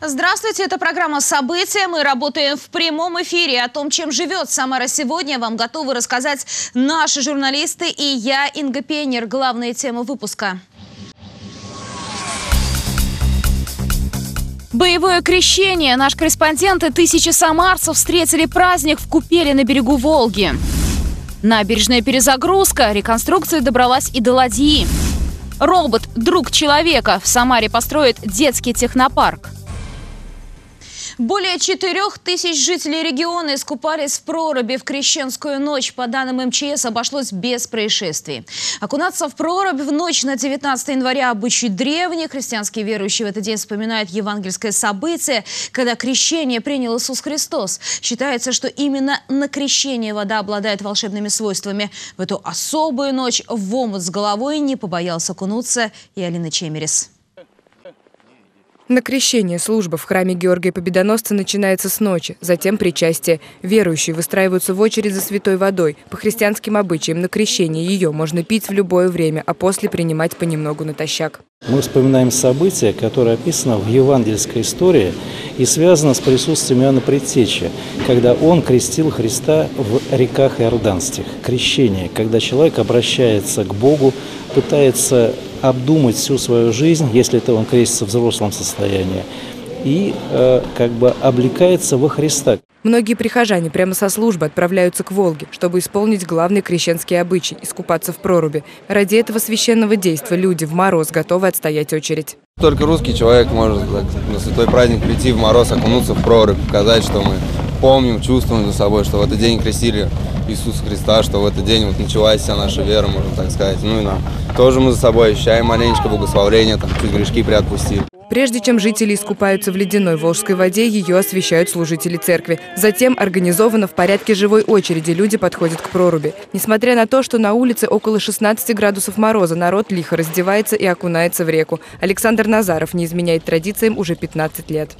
Здравствуйте, это программа «События». Мы работаем в прямом эфире. О том, чем живет Самара сегодня, вам готовы рассказать наши журналисты и я, Инга Пенер. Главные темы выпуска. Боевое крещение. Наш корреспондент и тысячи самарцев встретили праздник в купели на берегу Волги. Набережная перезагрузка. Реконструкция добралась и до ладьи. Робот – друг человека. В Самаре построит детский технопарк. Более четырех тысяч жителей региона искупались в проруби в Крещенскую ночь. По данным МЧС, обошлось без происшествий. Окунаться в прорубь в ночь на 19 января обычай древний. Христианские верующие в этот день вспоминают евангельское событие, когда крещение принял Иисус Христос. Считается, что именно на крещение вода обладает волшебными свойствами. В эту особую ночь в омут с головой не побоялся окунуться и Алина Чемерис. На крещение служба в храме Георгия Победоносца начинается с ночи, затем причастие. Верующие выстраиваются в очередь за святой водой. По христианским обычаям на крещение ее можно пить в любое время, а после принимать понемногу натощак. Мы вспоминаем событие, которое описано в евангельской истории и связано с присутствием Иоанна Предтечи, когда он крестил Христа в реках Иорданских. Крещение, когда человек обращается к Богу, пытается обдумать всю свою жизнь, если это он крестится в взрослом состоянии, и э, как бы облекается во Христа. Многие прихожане прямо со службы отправляются к Волге, чтобы исполнить главный крещенский обычай – искупаться в проруби. Ради этого священного действия люди в мороз готовы отстоять очередь. Только русский человек может на святой праздник прийти в мороз, окунуться в прорубь, показать, что мы помним, чувствуем за собой, что в этот день крестили Иисуса Христа, что в этот день вот началась вся наша вера, можно так сказать. Ну и нам тоже мы за собой ощущаем маленечко благословления, там чуть грешки приотпустили. Прежде чем жители искупаются в ледяной волжской воде, ее освещают служители церкви. Затем организованно в порядке живой очереди люди подходят к проруби. Несмотря на то, что на улице около 16 градусов мороза, народ лихо раздевается и окунается в реку. Александр Назаров не изменяет традициям уже 15 лет.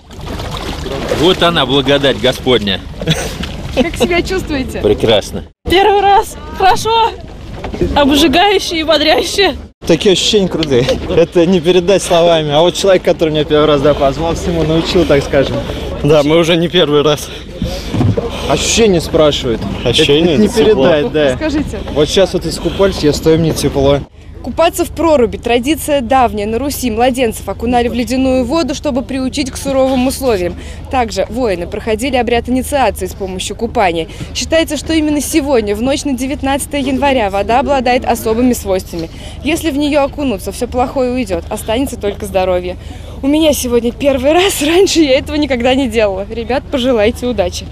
Вот она, благодать Господня. Как себя чувствуете? Прекрасно. Первый раз. Хорошо. Обжигающе и бодряще. Такие ощущения крутые. Это не передать словами. А вот человек, который меня первый раз да, позвал, всему научил, так скажем. Да, мы уже не первый раз. Ощущения спрашивают. Ощущения? Это, это не Тепло. передать, да. Скажите. Вот сейчас вот искупались, я стою, мне тепло. Купаться в проруби – традиция давняя. На Руси младенцев окунали в ледяную воду, чтобы приучить к суровым условиям. Также воины проходили обряд инициации с помощью купания. Считается, что именно сегодня, в ночь на 19 января, вода обладает особыми свойствами. Если в нее окунуться, все плохое уйдет, останется только здоровье. У меня сегодня первый раз, раньше я этого никогда не делала. Ребят, пожелайте удачи.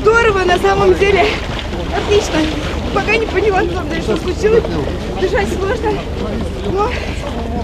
Здорово, на самом деле. Отлично. Пока не поняла, на что случилось. Дышать сложно, но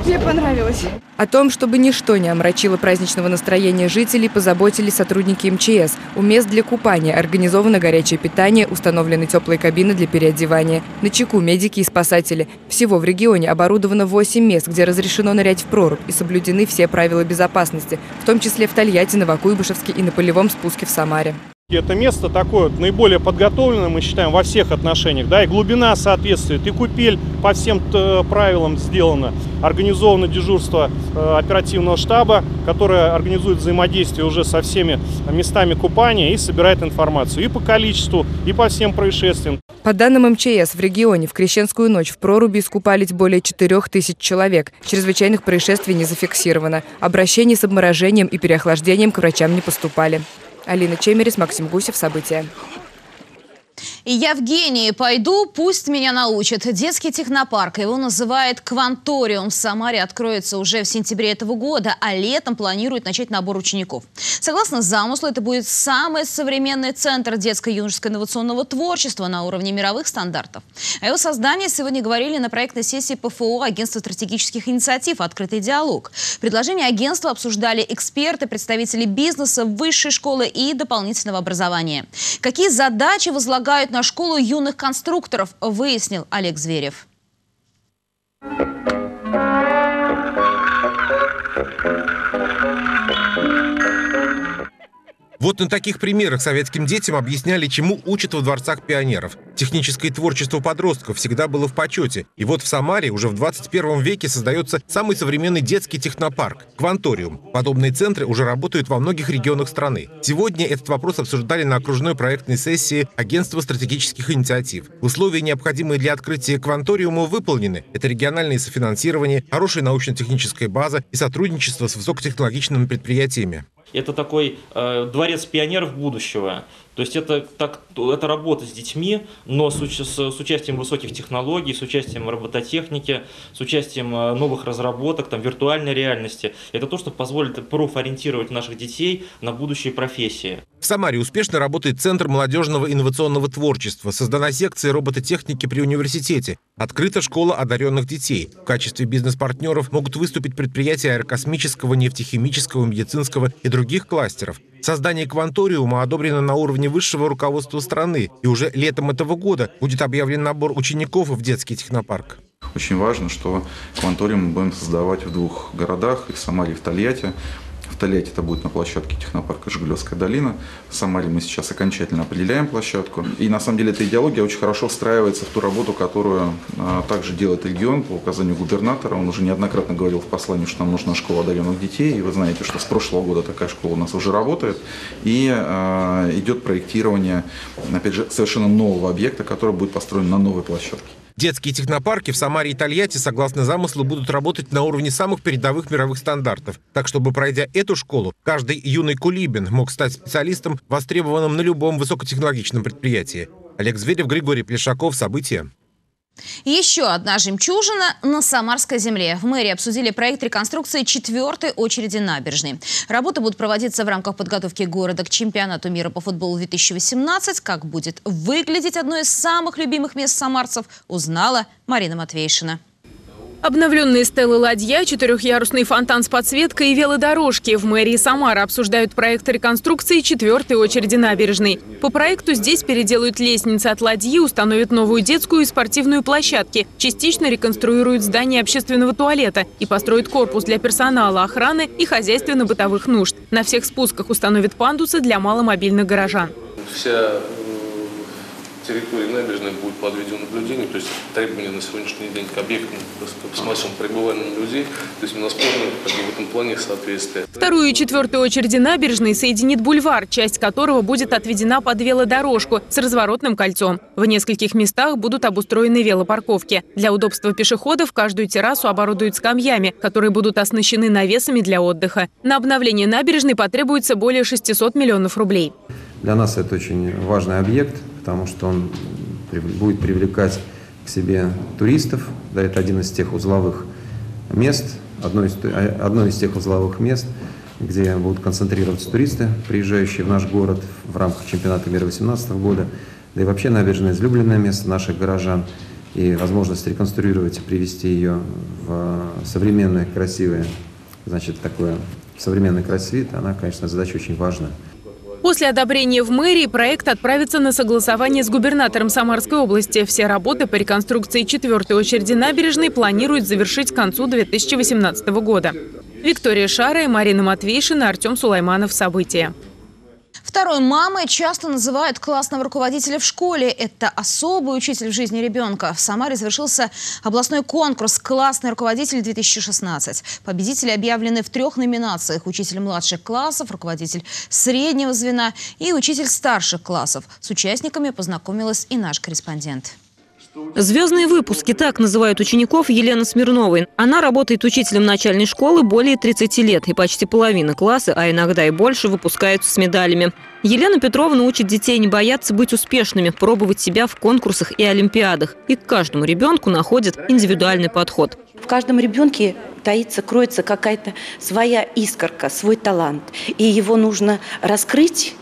мне понравилось. О том, чтобы ничто не омрачило праздничного настроения жителей, позаботились сотрудники МЧС. У мест для купания организовано горячее питание, установлены теплые кабины для переодевания. На чеку медики и спасатели. Всего в регионе оборудовано 8 мест, где разрешено нырять в прорубь и соблюдены все правила безопасности, в том числе в Тольятти, Новокуйбышевске и на полевом спуске в Самаре. Это место такое наиболее подготовленное, мы считаем, во всех отношениях. Да, и глубина соответствует, и купель по всем э, правилам сделана. Организовано дежурство э, оперативного штаба, которое организует взаимодействие уже со всеми местами купания и собирает информацию и по количеству, и по всем происшествиям. По данным МЧС, в регионе в Крещенскую ночь в проруби искупались более 4 тысяч человек. Чрезвычайных происшествий не зафиксировано. Обращений с обморожением и переохлаждением к врачам не поступали. Алина Чемерис, Максим Гусев. События. И я пойду, пусть меня научат. Детский технопарк, его называют «Кванториум», в Самаре откроется уже в сентябре этого года, а летом планирует начать набор учеников. Согласно замыслу, это будет самый современный центр детско-юношеского инновационного творчества на уровне мировых стандартов. О его создании сегодня говорили на проектной сессии ПФО Агентства стратегических инициатив «Открытый диалог». Предложение агентства обсуждали эксперты, представители бизнеса, высшей школы и дополнительного образования. Какие задачи возлагают на школу юных конструкторов, выяснил Олег Зверев. Вот на таких примерах советским детям объясняли, чему учат во дворцах пионеров. Техническое творчество подростков всегда было в почете. И вот в Самаре уже в 21 веке создается самый современный детский технопарк – Кванториум. Подобные центры уже работают во многих регионах страны. Сегодня этот вопрос обсуждали на окружной проектной сессии Агентства стратегических инициатив. Условия, необходимые для открытия Кванториума, выполнены. Это региональное софинансирование, хорошая научно-техническая база и сотрудничество с высокотехнологичными предприятиями. Это такой э, дворец пионеров будущего. То есть это, так, это работа с детьми, но с, с, с участием высоких технологий, с участием робототехники, с участием э, новых разработок, там, виртуальной реальности. Это то, что позволит профориентировать наших детей на будущие профессии. В Самаре успешно работает Центр молодежного инновационного творчества. Создана секция робототехники при университете. Открыта школа одаренных детей. В качестве бизнес-партнеров могут выступить предприятия аэрокосмического, нефтехимического, медицинского и других кластеров. Создание кванториума одобрено на уровне высшего руководства страны. И уже летом этого года будет объявлен набор учеников в детский технопарк. Очень важно, что кванториум будем создавать в двух городах, и в Самаре, и в Тольятти. Тольятти это будет на площадке технопарка «Жигулевская долина». В Самаре мы сейчас окончательно определяем площадку. И на самом деле эта идеология очень хорошо встраивается в ту работу, которую а, также делает регион по указанию губернатора. Он уже неоднократно говорил в послании, что нам нужна школа одаренных детей. И вы знаете, что с прошлого года такая школа у нас уже работает. И а, идет проектирование, опять же, совершенно нового объекта, который будет построен на новой площадке. Детские технопарки в Самаре и Тольятти, согласно замыслу, будут работать на уровне самых передовых мировых стандартов. Так, чтобы, пройдя эту школу, каждый юный кулибин мог стать специалистом, востребованным на любом высокотехнологичном предприятии. Олег Зверев, Григорий Плешаков. События. Еще одна жемчужина на Самарской земле. В мэрии обсудили проект реконструкции четвертой очереди набережной. Работы будут проводиться в рамках подготовки города к чемпионату мира по футболу 2018. Как будет выглядеть одно из самых любимых мест самарцев, узнала Марина Матвейшина. Обновленные стелы ладья, четырехъярусный фонтан с подсветкой и велодорожки. В мэрии Самара обсуждают проект реконструкции четвертой очереди набережной. По проекту здесь переделают лестницы от ладьи, установят новую детскую и спортивную площадки, частично реконструируют здание общественного туалета и построят корпус для персонала, охраны и хозяйственно-бытовых нужд. На всех спусках установят пандусы для маломобильных горожан. Вся территории набережной будет под видеонаблюдение, то есть требования на сегодняшний день к объектам с массовым пребыванием людей, то есть бесспорно как бы, в этом плане соответствие. Вторую и четвертую очереди набережной соединит бульвар, часть которого будет отведена под велодорожку с разворотным кольцом. В нескольких местах будут обустроены велопарковки. Для удобства пешеходов каждую террасу оборудуют скамьями, которые будут оснащены навесами для отдыха. На обновление набережной потребуется более 600 миллионов рублей. Для нас это очень важный объект, потому что он будет привлекать к себе туристов. Да, это один из тех узловых мест, одно из, одно из тех узловых мест, где будут концентрироваться туристы, приезжающие в наш город в рамках чемпионата мира 2018 года. Да и вообще набережная излюбленное место наших горожан. И возможность реконструировать и привести ее в современное, красивое, значит, такое современный красивит, она, конечно, задача очень важная. После одобрения в мэрии проект отправится на согласование с губернатором Самарской области. Все работы по реконструкции четвертой очереди набережной планируют завершить к концу 2018 года. Виктория Шара Марина Матвейшина, Артем Сулайманов. События. Второй мамой часто называют классного руководителя в школе. Это особый учитель в жизни ребенка. В Самаре завершился областной конкурс «Классный руководитель-2016». Победители объявлены в трех номинациях. Учитель младших классов, руководитель среднего звена и учитель старших классов. С участниками познакомилась и наш корреспондент. Звездные выпуски, так называют учеников Елены Смирновой. Она работает учителем начальной школы более 30 лет, и почти половина класса, а иногда и больше, выпускаются с медалями. Елена Петровна учит детей не бояться быть успешными, пробовать себя в конкурсах и олимпиадах. И к каждому ребенку находит индивидуальный подход. В каждом ребенке таится, кроется какая-то своя искорка, свой талант. И его нужно раскрыть,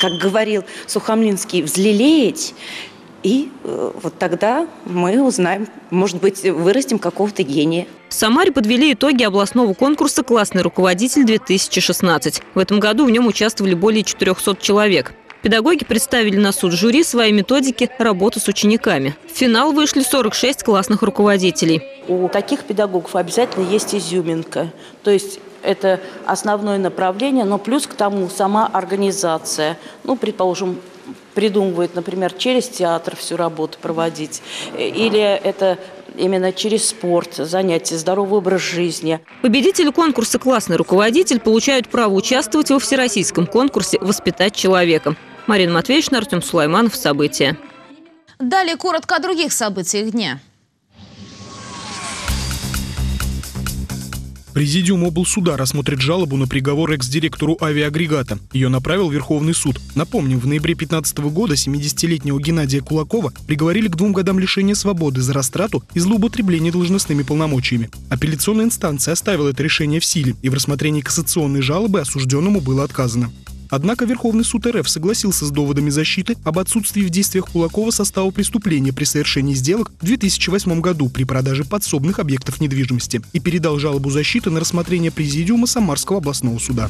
как говорил Сухомлинский, взлелеять, и э, вот тогда мы узнаем, может быть, вырастим какого-то гения. В Самаре подвели итоги областного конкурса «Классный руководитель-2016». В этом году в нем участвовали более 400 человек. Педагоги представили на суд жюри свои методики работы с учениками. В финал вышли 46 классных руководителей. У таких педагогов обязательно есть изюминка. То есть это основное направление, но плюс к тому сама организация. Ну, предположим, придумывает, например, через театр всю работу проводить, или это именно через спорт, занятия, здоровый образ жизни. Победители конкурса «Классный руководитель» получают право участвовать во всероссийском конкурсе «Воспитать человека». Марина Матвеевична, Артем Сулайманов. События. Далее коротко о других событиях дня. Президиум облсуда рассмотрит жалобу на приговор экс-директору авиагрегата. Ее направил Верховный суд. Напомним, в ноябре 2015 года 70-летнего Геннадия Кулакова приговорили к двум годам лишения свободы за растрату и злоупотребление должностными полномочиями. Апелляционная инстанция оставила это решение в силе, и в рассмотрении кассационной жалобы осужденному было отказано. Однако Верховный суд РФ согласился с доводами защиты об отсутствии в действиях Кулакова состава преступления при совершении сделок в 2008 году при продаже подсобных объектов недвижимости и передал жалобу защиты на рассмотрение Президиума Самарского областного суда.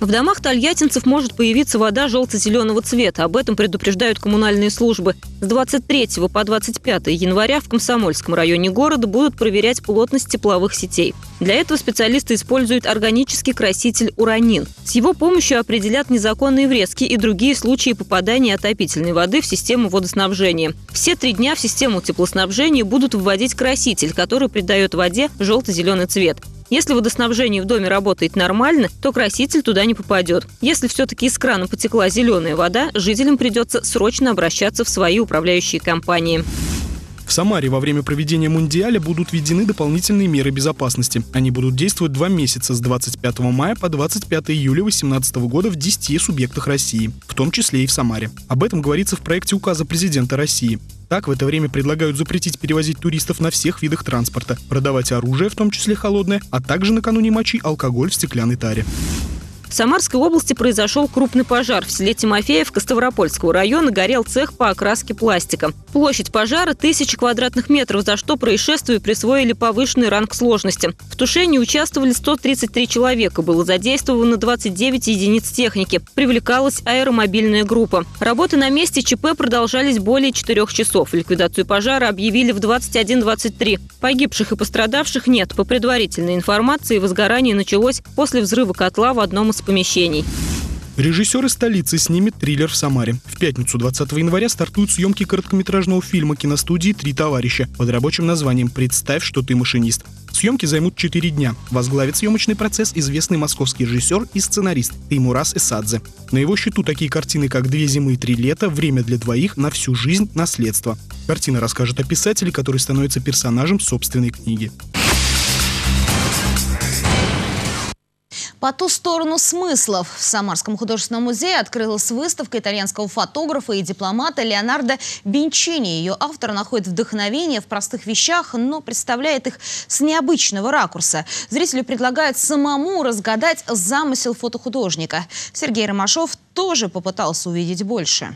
В домах тольяттинцев может появиться вода желто-зеленого цвета. Об этом предупреждают коммунальные службы. С 23 по 25 января в Комсомольском районе города будут проверять плотность тепловых сетей. Для этого специалисты используют органический краситель уранин. С его помощью определят незаконные врезки и другие случаи попадания отопительной воды в систему водоснабжения. Все три дня в систему теплоснабжения будут вводить краситель, который придает воде желто-зеленый цвет. Если водоснабжение в доме работает нормально, то краситель туда не попадет. Если все-таки из крана потекла зеленая вода, жителям придется срочно обращаться в свои управляющие компании. В Самаре во время проведения Мундиаля будут введены дополнительные меры безопасности. Они будут действовать два месяца с 25 мая по 25 июля 2018 года в 10 субъектах России, в том числе и в Самаре. Об этом говорится в проекте указа президента России. Так, в это время предлагают запретить перевозить туристов на всех видах транспорта, продавать оружие, в том числе холодное, а также накануне матчей алкоголь в стеклянной таре. В Самарской области произошел крупный пожар. В селе Тимофеевка Ставропольского района горел цех по окраске пластика. Площадь пожара – тысячи квадратных метров, за что происшествию присвоили повышенный ранг сложности. В тушении участвовали 133 человека, было задействовано 29 единиц техники. Привлекалась аэромобильная группа. Работы на месте ЧП продолжались более четырех часов. Ликвидацию пожара объявили в 21.23. Погибших и пострадавших нет. По предварительной информации, возгорание началось после взрыва котла в одном из помещений. Режиссеры столицы снимет триллер в Самаре. В пятницу 20 января стартуют съемки короткометражного фильма киностудии «Три товарища» под рабочим названием «Представь, что ты машинист». Съемки займут 4 дня. Возглавит съемочный процесс известный московский режиссер и сценарист Теймурас Эсадзе. На его счету такие картины, как «Две зимы и три лета», «Время для двоих», «На всю жизнь», «Наследство». Картина расскажет о писателе, который становится персонажем собственной книги. По ту сторону смыслов в Самарском художественном музее открылась выставка итальянского фотографа и дипломата Леонардо Бенчини. Ее автор находит вдохновение в простых вещах, но представляет их с необычного ракурса. Зрителю предлагают самому разгадать замысел фотохудожника. Сергей Ромашов тоже попытался увидеть больше.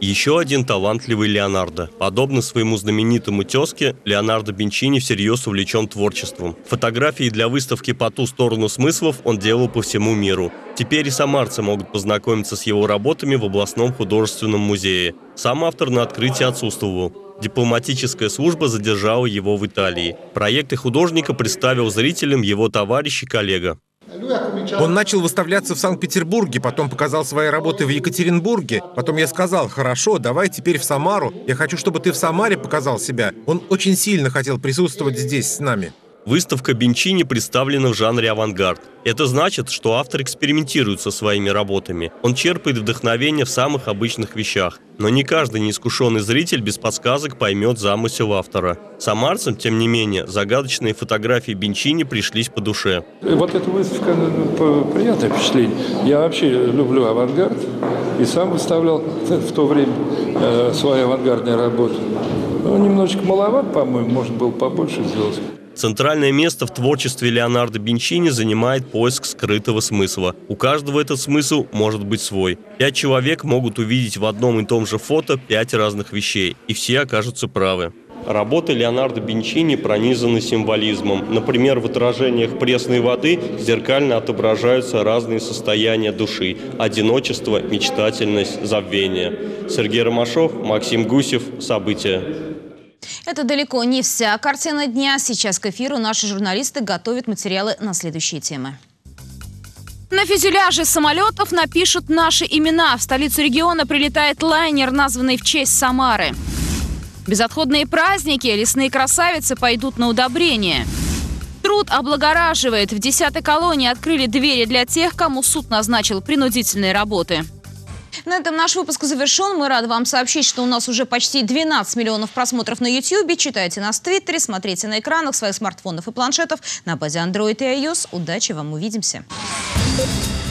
Еще один талантливый Леонардо. Подобно своему знаменитому тезке, Леонардо Бенчини всерьез увлечен творчеством. Фотографии для выставки «По ту сторону смыслов» он делал по всему миру. Теперь и самарцы могут познакомиться с его работами в областном художественном музее. Сам автор на открытии отсутствовал. Дипломатическая служба задержала его в Италии. Проекты художника представил зрителям его товарищ и коллега. Он начал выставляться в Санкт-Петербурге, потом показал свои работы в Екатеринбурге. Потом я сказал, хорошо, давай теперь в Самару. Я хочу, чтобы ты в Самаре показал себя. Он очень сильно хотел присутствовать здесь с нами. Выставка Бенчини представлена в жанре авангард. Это значит, что автор экспериментирует со своими работами. Он черпает вдохновение в самых обычных вещах. Но не каждый неискушенный зритель без подсказок поймет замысел автора. Самарцам, тем не менее, загадочные фотографии Бенчини пришлись по душе. Вот эта выставка ну, приятное впечатление. Я вообще люблю авангард и сам выставлял в то время э, свои авангардные работы. Ну, немножечко маловат, по-моему, можно было побольше сделать. Центральное место в творчестве Леонардо Бенчини занимает поиск скрытого смысла. У каждого этот смысл может быть свой. Пять человек могут увидеть в одном и том же фото пять разных вещей, и все окажутся правы. Работы Леонардо Бенчини пронизаны символизмом. Например, в отражениях пресной воды зеркально отображаются разные состояния души – одиночество, мечтательность, забвение. Сергей Ромашов, Максим Гусев. События. Это далеко не вся картина дня. Сейчас к эфиру наши журналисты готовят материалы на следующие темы. На фюзеляже самолетов напишут наши имена. В столицу региона прилетает лайнер, названный в честь Самары. Безотходные праздники, лесные красавицы пойдут на удобрение. Труд облагораживает. В 10-й колонии открыли двери для тех, кому суд назначил принудительные работы. На этом наш выпуск завершен. Мы рады вам сообщить, что у нас уже почти 12 миллионов просмотров на YouTube. Читайте нас в Твиттере, смотрите на экранах своих смартфонов и планшетов на базе Android и iOS. Удачи вам, увидимся. Thank you